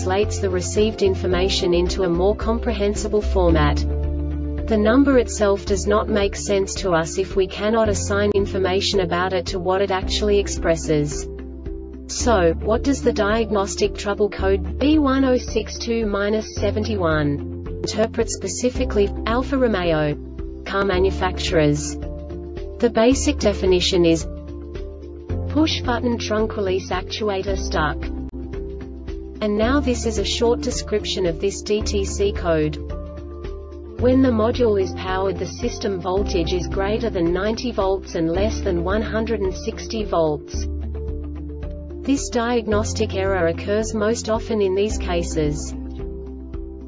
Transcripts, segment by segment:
translates the received information into a more comprehensible format. The number itself does not make sense to us if we cannot assign information about it to what it actually expresses. So, what does the diagnostic trouble code B1062-71 interpret specifically, Alfa Romeo car manufacturers? The basic definition is push-button trunk release actuator stuck. And now this is a short description of this DTC code. When the module is powered the system voltage is greater than 90 volts and less than 160 volts. This diagnostic error occurs most often in these cases.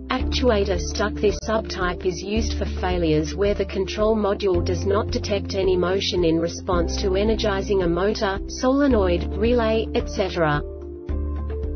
Actuator stuck This subtype is used for failures where the control module does not detect any motion in response to energizing a motor, solenoid, relay, etc.